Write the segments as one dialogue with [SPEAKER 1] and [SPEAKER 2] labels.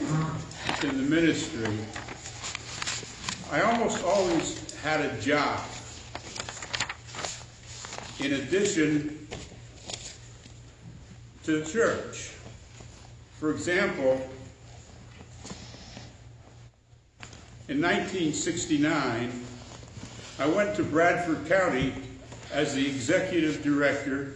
[SPEAKER 1] in the ministry, I almost always had a job. In addition to the church. For example, in 1969, I went to Bradford County as the executive director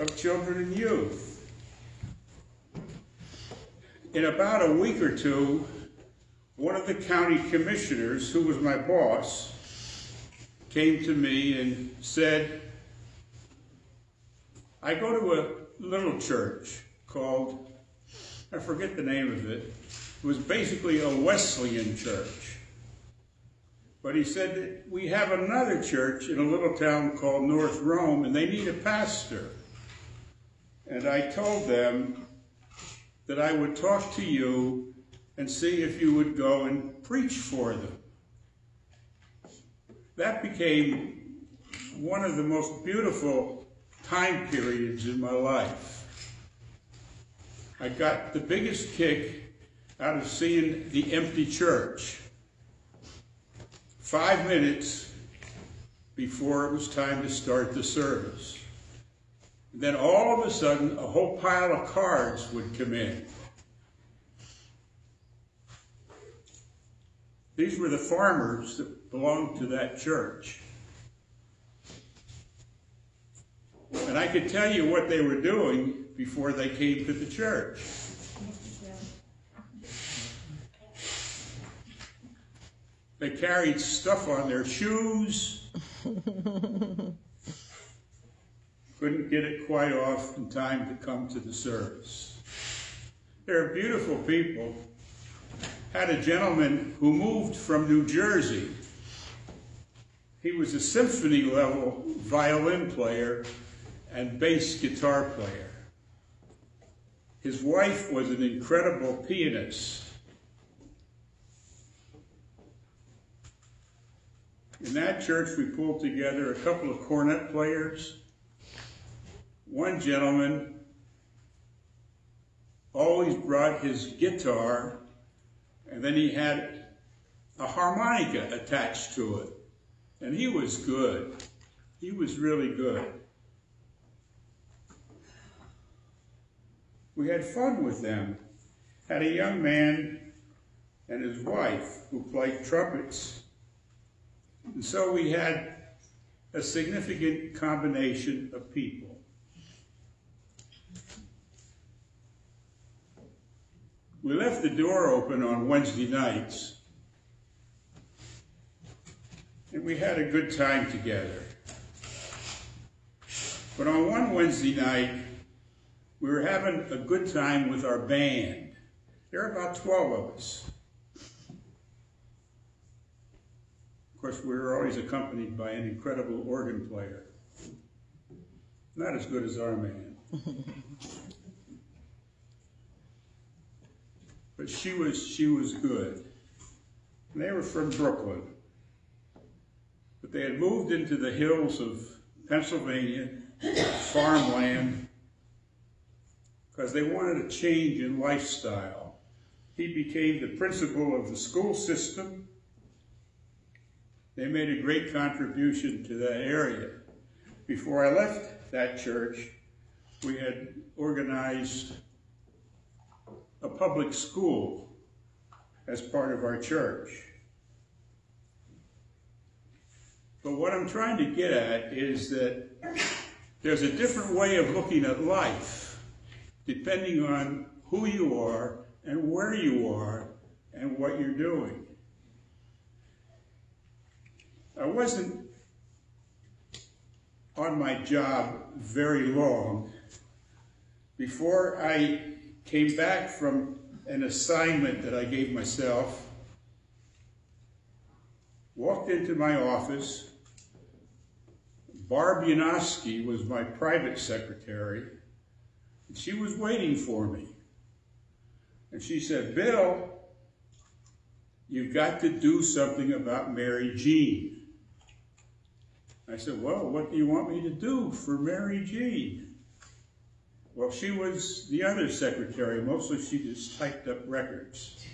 [SPEAKER 1] of children and youth. In about a week or two, one of the county commissioners, who was my boss, came to me and said, I go to a little church called, I forget the name of it, it was basically a Wesleyan church. But he said, we have another church in a little town called North Rome, and they need a pastor. And I told them that I would talk to you and see if you would go and preach for them. That became one of the most beautiful time periods in my life. I got the biggest kick out of seeing the empty church five minutes before it was time to start the service. Then all of a sudden, a whole pile of cards would come in. These were the farmers that belonged to that church. And I could tell you what they were doing before they came to the church. They carried stuff on their shoes. Couldn't get it quite off in time to come to the service. They're beautiful people. Had a gentleman who moved from New Jersey. He was a symphony level violin player and bass guitar player. His wife was an incredible pianist. In that church, we pulled together a couple of cornet players. One gentleman always brought his guitar, and then he had a harmonica attached to it. And he was good. He was really good. We had fun with them. Had a young man and his wife who played trumpets. And so we had a significant combination of people. We left the door open on Wednesday nights, and we had a good time together. But on one Wednesday night, we were having a good time with our band. There were about 12 of us. Of course, we were always accompanied by an incredible organ player. Not as good as our man. but she was she was good. And they were from Brooklyn. But they had moved into the hills of Pennsylvania, farmland, because they wanted a change in lifestyle. He became the principal of the school system. They made a great contribution to that area. Before I left that church, we had organized a public school as part of our church. But what I'm trying to get at is that there's a different way of looking at life depending on who you are and where you are and what you're doing. I wasn't on my job very long before I came back from an assignment that I gave myself, walked into my office. Barb Yanofsky was my private secretary, and she was waiting for me. And she said, Bill, you've got to do something about Mary Jean. I said, well, what do you want me to do for Mary Jean? Well, she was the other secretary. Mostly she just typed up records.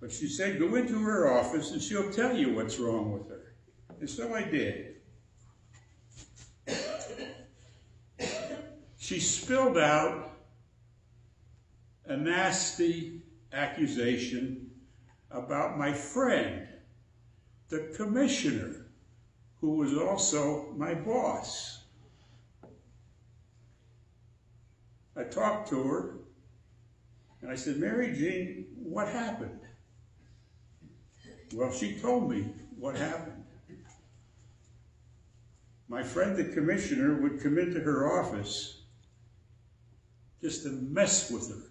[SPEAKER 1] But she said, go into her office and she'll tell you what's wrong with her. And so I did. She spilled out a nasty accusation about my friend, the commissioner, who was also my boss. I talked to her and I said, Mary Jean, what happened? Well, she told me what happened. My friend, the commissioner, would come into her office just to mess with her,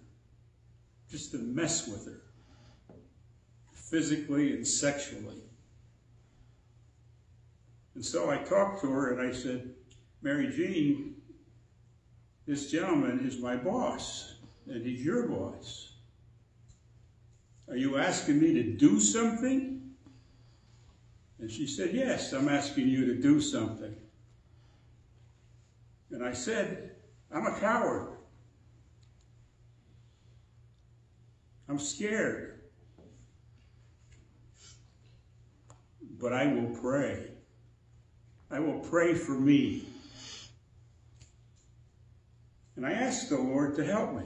[SPEAKER 1] just to mess with her, physically and sexually. And so I talked to her and I said, Mary Jean, this gentleman is my boss, and he's your boss. Are you asking me to do something? And she said, Yes, I'm asking you to do something. And I said, I'm a coward. I'm scared. But I will pray. I will pray for me. And I asked the Lord to help me.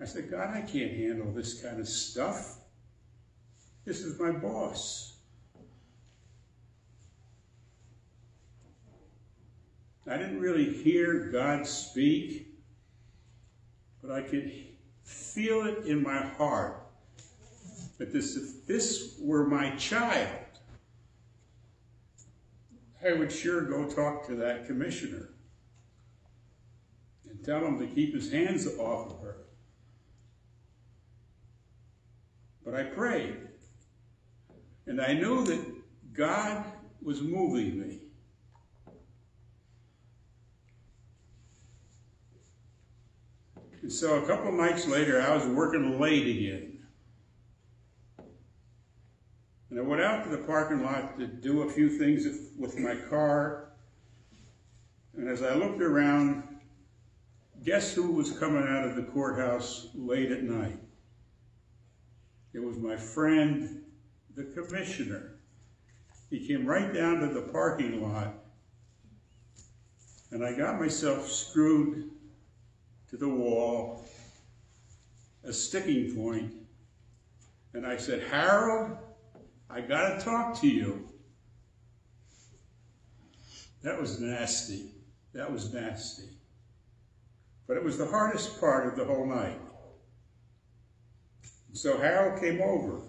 [SPEAKER 1] I said, God, I can't handle this kind of stuff. This is my boss. I didn't really hear God speak, but I could feel it in my heart that this, if this were my child, I would sure go talk to that commissioner tell him to keep his hands off of her. But I prayed, and I knew that God was moving me. And so a couple nights later, I was working late again. And I went out to the parking lot to do a few things with my car. And as I looked around, guess who was coming out of the courthouse late at night? It was my friend, the commissioner. He came right down to the parking lot, and I got myself screwed to the wall, a sticking point, and I said, Harold, I got to talk to you. That was nasty. That was nasty. But it was the hardest part of the whole night. So Harold came over.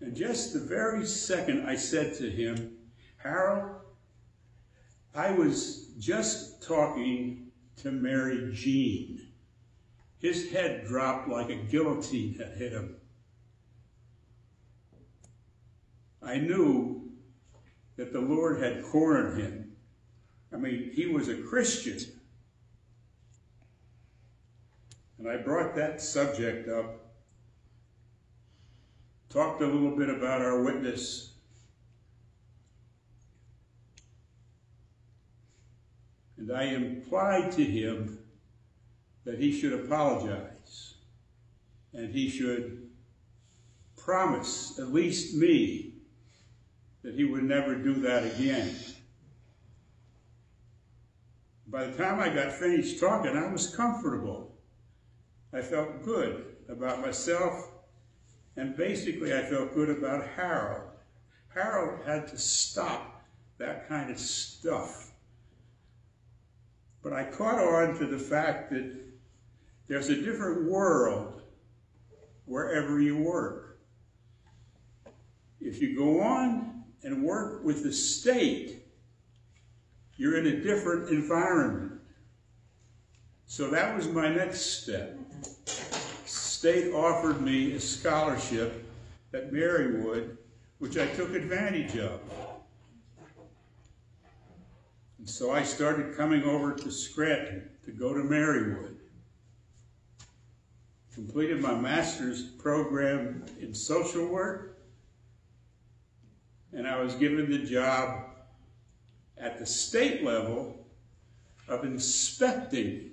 [SPEAKER 1] And just the very second I said to him, Harold, I was just talking to Mary Jean. His head dropped like a guillotine had hit him. I knew that the Lord had cornered him. I mean, he was a Christian. And I brought that subject up, talked a little bit about our witness And I implied to him that he should apologize and he should promise, at least me, that he would never do that again. By the time I got finished talking, I was comfortable. I felt good about myself, and basically I felt good about Harold. Harold had to stop that kind of stuff. But I caught on to the fact that there's a different world wherever you work. If you go on and work with the state, you're in a different environment. So that was my next step. State offered me a scholarship at Marywood, which I took advantage of. And so I started coming over to Scranton to go to Marywood. Completed my master's program in social work, and I was given the job at the state level of inspecting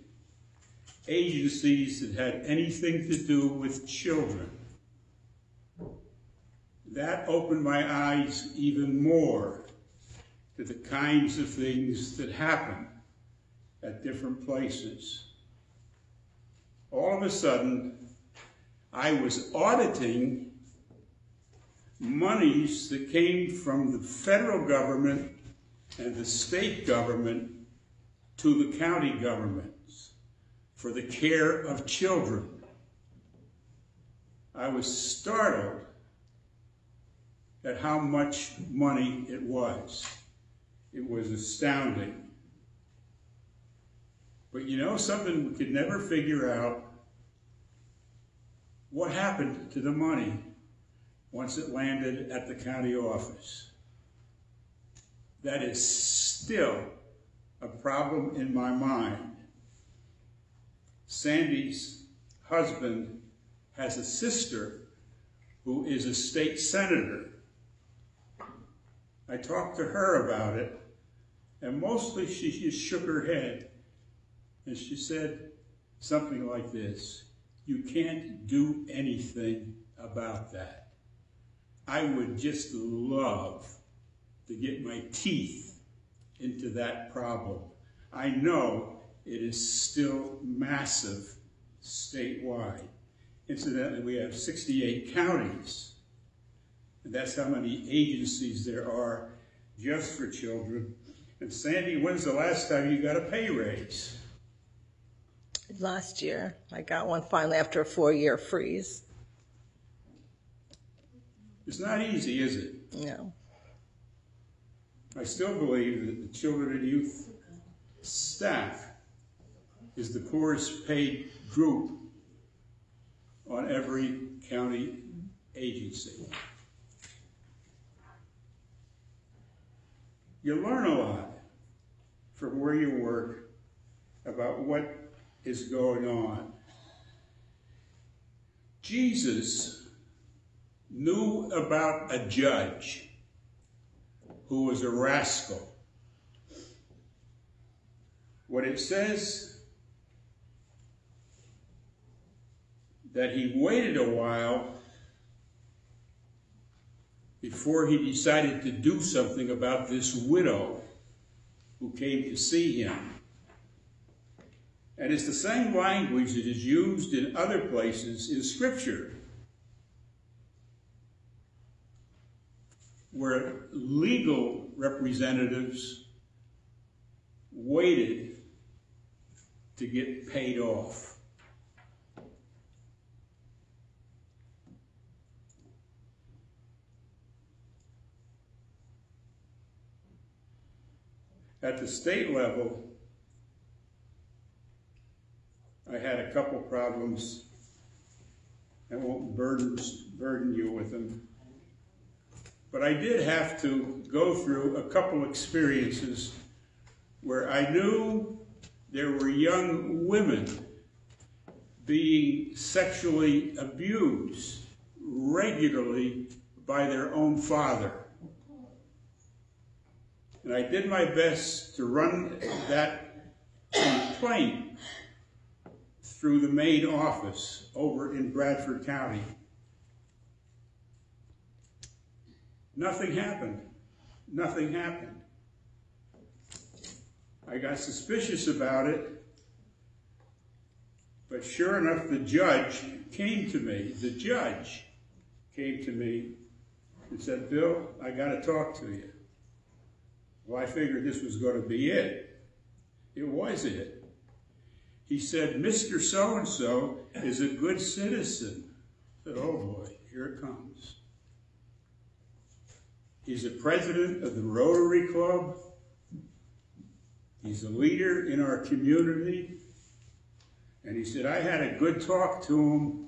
[SPEAKER 1] agencies that had anything to do with children. That opened my eyes even more to the kinds of things that happen at different places. All of a sudden, I was auditing monies that came from the federal government and the state government to the county governments for the care of children. I was startled at how much money it was. It was astounding. But you know something we could never figure out? What happened to the money once it landed at the county office? That is still a problem in my mind. Sandy's husband has a sister who is a state senator. I talked to her about it, and mostly she just shook her head. And she said something like this You can't do anything about that. I would just love to get my teeth into that problem. I know it is still massive statewide. Incidentally, we have 68 counties, and that's how many agencies there are just for children. And Sandy, when's the last time you got a pay raise?
[SPEAKER 2] Last year, I got one finally after a four-year freeze.
[SPEAKER 1] It's not easy, is it?
[SPEAKER 2] No.
[SPEAKER 1] I still believe that the children and youth staff is the poorest paid group on every county agency. You learn a lot from where you work about what is going on. Jesus knew about a judge who was a rascal. What it says that he waited a while before he decided to do something about this widow who came to see him. And it's the same language that is used in other places in Scripture. Where legal representatives waited to get paid off. At the state level, I had a couple problems. I won't burden, burden you with them. But I did have to go through a couple experiences where I knew there were young women being sexually abused regularly by their own father. And I did my best to run that complaint through the main office over in Bradford County. Nothing happened. Nothing happened. I got suspicious about it, but sure enough, the judge came to me. The judge came to me and said, Bill, I got to talk to you. Well, I figured this was going to be it. It was it. He said, Mr. So and so is a good citizen. I said, Oh boy, here it comes. He's the president of the Rotary Club. He's a leader in our community. And he said, I had a good talk to him,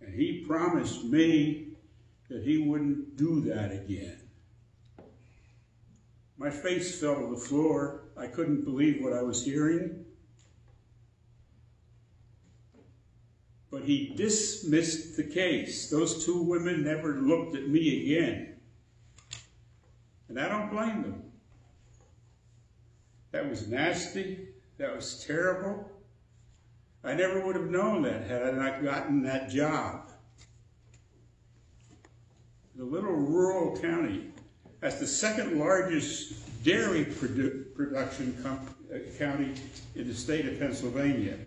[SPEAKER 1] and he promised me that he wouldn't do that again. My face fell to the floor. I couldn't believe what I was hearing. But he dismissed the case. Those two women never looked at me again. And I don't blame them. That was nasty. That was terrible. I never would have known that had I not gotten that job. The little rural county as the second largest dairy produ- production uh, county in the state of Pennsylvania.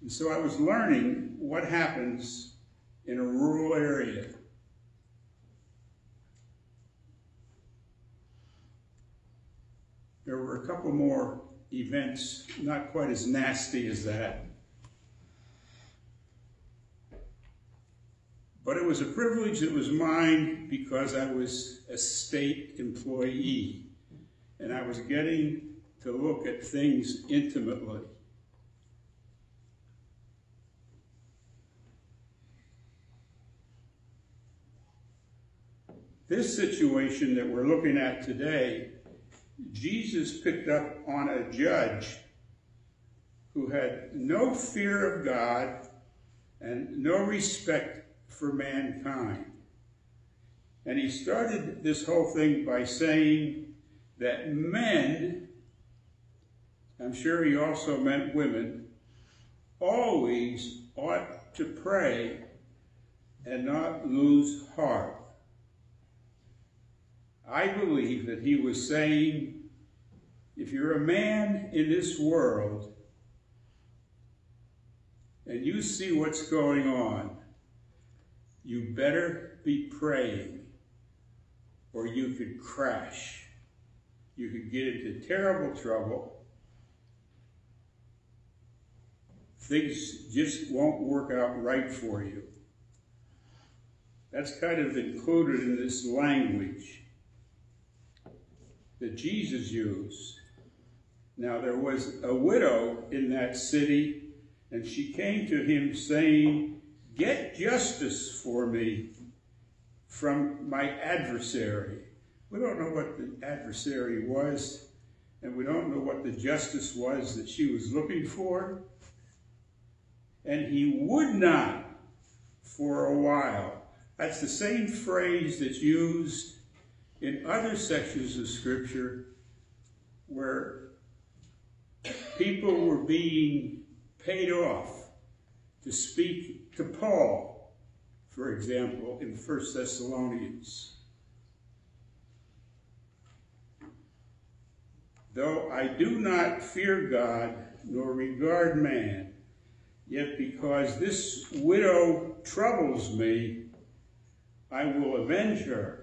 [SPEAKER 1] And so I was learning what happens in a rural area. There were a couple more events, not quite as nasty as that. But it was a privilege that was mine because I was a state employee and I was getting to look at things intimately. This situation that we're looking at today, Jesus picked up on a judge who had no fear of God and no respect for mankind. And he started this whole thing by saying that men, I'm sure he also meant women, always ought to pray and not lose heart. I believe that he was saying, if you're a man in this world and you see what's going on, you better be praying or you could crash. You could get into terrible trouble. Things just won't work out right for you. That's kind of included in this language that Jesus used. Now, there was a widow in that city, and she came to him saying, Get justice for me from my adversary. We don't know what the adversary was, and we don't know what the justice was that she was looking for. And he would not for a while. That's the same phrase that's used in other sections of Scripture where people were being paid off to speak to Paul, for example, in 1 Thessalonians. Though I do not fear God nor regard man, yet because this widow troubles me, I will avenge her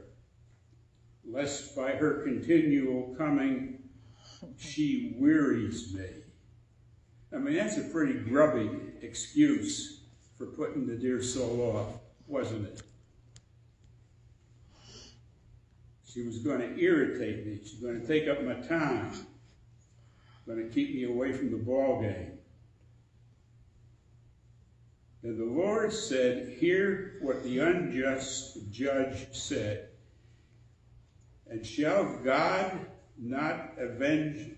[SPEAKER 1] lest by her continual coming she wearies me. I mean, that's a pretty grubby excuse for putting the dear soul off, wasn't it? She was going to irritate me. She's going to take up my time. Going to keep me away from the ball game. And the Lord said, Hear what the unjust judge said. And shall God not avenge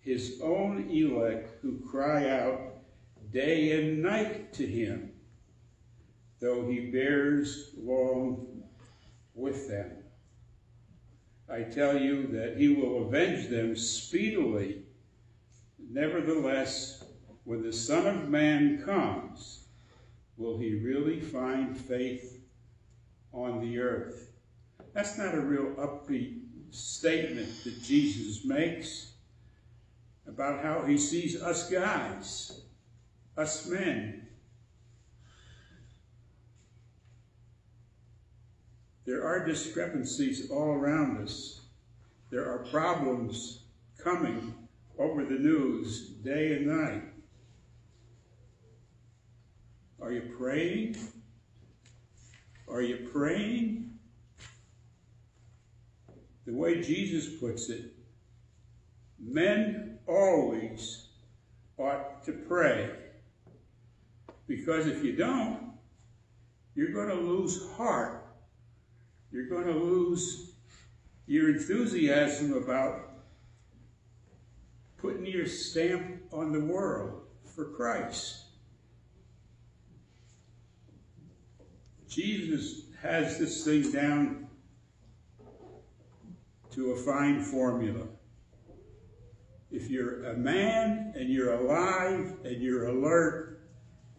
[SPEAKER 1] his own elect who cry out day and night to him, though he bears long with them? I tell you that he will avenge them speedily. Nevertheless, when the Son of Man comes, will he really find faith on the earth? That's not a real upbeat statement that Jesus makes about how he sees us guys, us men. There are discrepancies all around us. There are problems coming over the news day and night. Are you praying? Are you praying? The way Jesus puts it, men always ought to pray. Because if you don't, you're going to lose heart. You're going to lose your enthusiasm about putting your stamp on the world for Christ. Jesus has this thing down to a fine formula. if you're a man and you're alive and you're alert,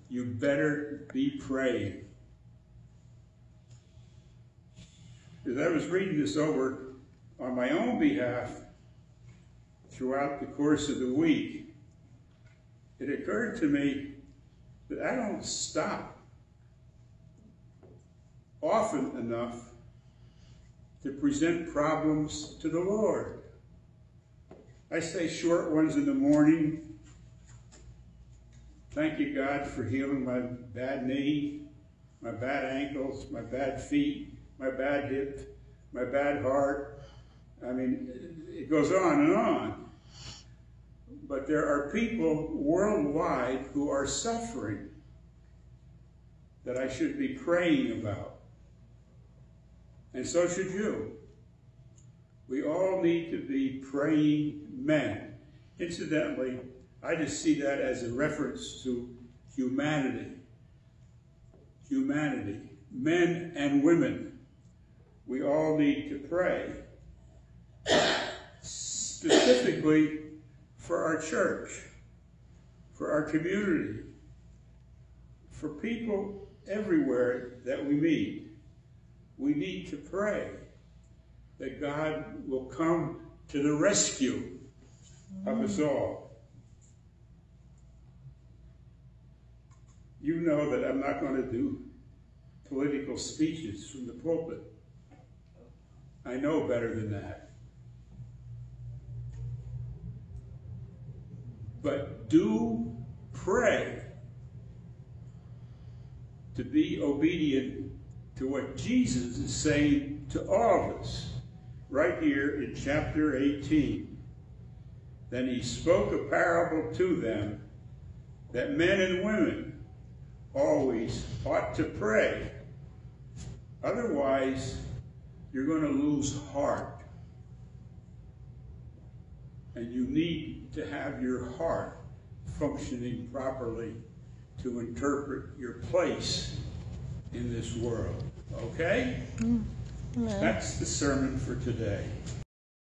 [SPEAKER 1] you better be praying. As I was reading this over on my own behalf throughout the course of the week, it occurred to me that I don't stop often enough to present problems to the Lord. I say short ones in the morning. Thank you, God, for healing my bad knee, my bad ankles, my bad feet, my bad hip, my bad heart. I mean, it goes on and on. But there are people worldwide who are suffering that I should be praying about. And so should you. We all need to be praying men. Incidentally, I just see that as a reference to humanity. Humanity. Men and women. We all need to pray. Specifically for our church, for our community, for people everywhere that we meet. We need to pray that God will come to the rescue of us all. You know that I'm not going to do political speeches from the pulpit. I know better than that. But do pray to be obedient to what Jesus is saying to all of us right here in chapter 18. Then he spoke a parable to them that men and women always ought to pray. Otherwise, you're going to lose heart. And you need to have your heart functioning properly to interpret your place in this world. Okay? Mm. That's the sermon for today.